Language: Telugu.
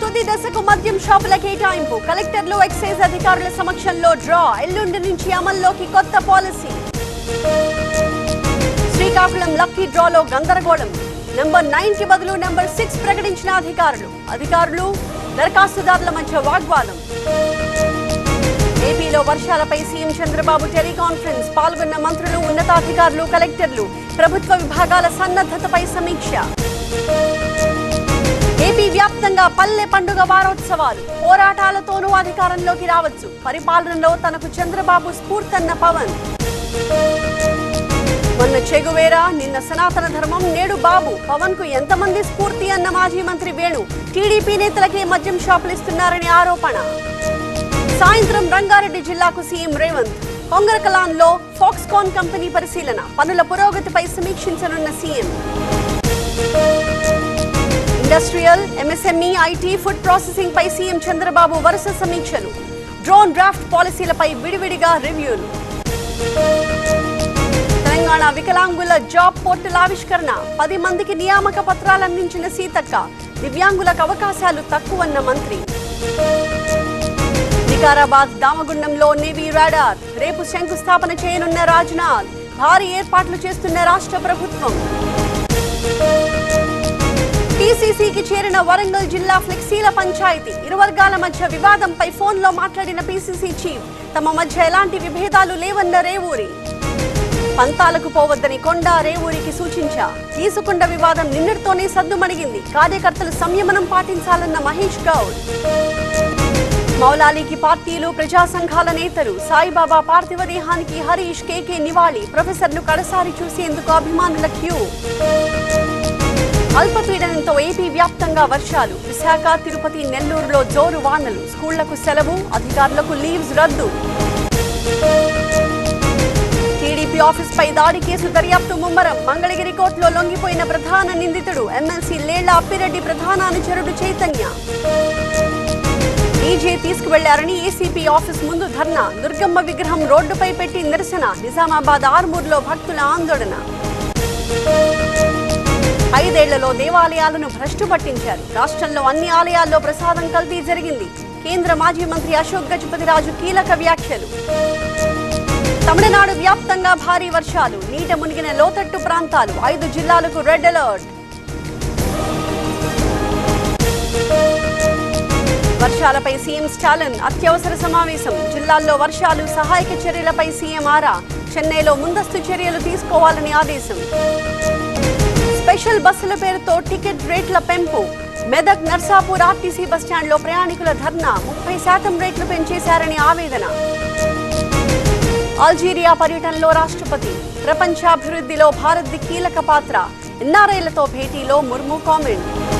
తుది దశకు మద్యం షాపుల కేటాయింపు కలెక్టర్లు ఎక్సైజ్ అధికారుల సమక్షంలో డ్రా. ఎల్లుండి నుంచి అమల్లోకి కొత్త పాలసీ. శ్రీకాకుళం లక్కీ డ్రాలో గందరగోళం. నెంబర్ నైన్కి బదులు నెంబర్ సిక్స్ ప్రకటించిన అధికారులు. అధికారులు దరఖాస్తుదారుల మధ్య వాగ్వాదం. ఏపీలో వర్షాలపై సీఎం చంద్రబాబు టెలికాన్ఫరెన్స్. పాల్గొన్న మంత్రులు ఉన్నతాధికారులు కలెక్టర్లు ప్రభుత్వ విభాగాల సన్నద్ధతపై సమీక్ష. ఏపీ వ్యాప్తంగా పల్లె పండుగ వారోత్సవాలు. పోరాటాలతోనూ అధికారంలోకి రావచ్చు. పరిపాలనలో తనకు చంద్రబాబు స్ఫూర్తన్న పవన్. మొన్న చెగువేరా నిన్న సనాతన ధర్మం నేడు బాబు. పవన్కు ఎంతమంది స్ఫూర్తి అన్న మాజీ మంత్రి వేణు. టీడీపీ నేతలకే మద్యం షాపులు ఇస్తున్నారని ఆరోపణ. సాయంత్రం రంగారెడ్డి జిల్లాకు సీఎం రేవంత్. కొంగరకలాన్లో ఫాక్స్కాన్ కంపెనీ పరిశీలన. పనుల పురోగతిపై సమీక్షించనున్న CM. Industrial MSME IT food processing pi CM Chandrababu వరుస సమీక్షలు. డ్రోన్ డ్రాఫ్ట్ పాలసీలపై విడివిడిగా రివ్యూలు. తెలంగాణ వికలాంగుల జాబ్ పోర్టల్ ఆవిష్కరణ. పది మందికి నియామక పత్రాలు అందించిన సీతక్క. దివ్యాంగులకు అవకాశాలు తక్కువన్న మంత్రి. వికారాబాద్ దామగుండంలో నేవీ రాడార్. రేపు శంకుస్థాపన చేయనున్న రాజ్నాథ్. భారీ ఏర్పాట్లు చేస్తున్న రాష్ట్ర ప్రభుత్వం. పీసీసీకి చేరిన వరంగల్ జిల్లా ఫ్లెక్సీల పంచాయతీ. ఇరు వర్గాల మధ్య వివాదంపై ఫోన్లో మాట్లాడిన పీసీసీ చీఫ్. తమ మధ్య ఎలాంటి విభేదాలు లేవన్న రేవూరి. పంతాలకు పోవద్దని కొండ రేవూరికి సూచించా. తీసుకుండ వివాదం నిన్నటితోనే సద్దుమణిగింది. కార్యకర్తలు సంయమనం పాటించాలన్న మహేష్ గౌడ్. మౌలాలీకి పార్టీలు ప్రజా సంఘాల నేతలు సాయిబాబా పార్థివ దేహానికి హరీష్ కేకే నివాళి. ప్రొఫెసర్ను కడసారి చూసేందుకు అభిమానుల క్యూ. అల్పపీడనంతో ఏపీ వ్యాప్తంగా వర్షాలు. విశాఖ తిరుపతి నెల్లూరులో జోరు వానలు. స్కూళ్ళకు సెలవు అధికారులకు లీవ్స్ రద్దు. టీడీపీ ఆఫీస్ పై దాడి కేసు దర్యాప్తు ముమ్మరం. మంగళగిరి కోర్టులో లొంగిపోయిన ప్రధాన నిందితుడు. ఎమ్మెల్సీ లేళ్ళ అప్పిరెడ్డి ప్రధాన అనుచరుడు చైతన్య. డీజే తీసుకువెళ్ళారని ఏసీపీ ఆఫీస్ ముందు ధర్నా. దుర్గమ్మ విగ్రహం రోడ్డుపై పెట్టి నిరసన. నిజామాబాద్ ఆర్మూర్లో భక్తుల ఆందోళన. ఐదేళ్ళలో దేవాలయాలను భ్రష్టు పట్టించారు. రాష్ట్రంలో అన్ని ఆలయాల్లో ప్రసాదం కల్తీ జరిగింది. కేంద్ర మాజీ మంత్రి అశోక్ గజపతిరాజు కీలక వ్యాఖ్యలు. తమిళనాడు వ్యాప్తంగా భారీ వర్షాలు. నీట మునిగిన లోతట్టు ప్రాంతాలు. ఐదు జిల్లాలకు రెడ్ అలర్ట్. వర్షాలపై సీఎం స్టాలిన్ అత్యవసర సమావేశం. జిల్లాల్లో వర్షాలు సహాయక చర్యలపై సీఎం ఆరా. చెన్నైలో ముందస్తు చర్యలు తీసుకోవాలని ఆదేశం. స్పెషల్ బస్సుల పేరుతో టికెట్ రేట్ల పెంపు. మెదక్ నర్సాపూర్ ఆర్టీసీ బస్టాండ్లో ప్రయాణికుల ధర్నా. ముప్పై శాతం రేట్లు పెంచేశారని ఆవేదన. అల్జీరియా పర్యటనలో రాష్ట్రపతి. ప్రపంచాభివృద్ధిలో భారత్ది కీలక పాత్ర. ఎన్ఆర్ఐలతో భేటీలో ముర్ము కామెంట్.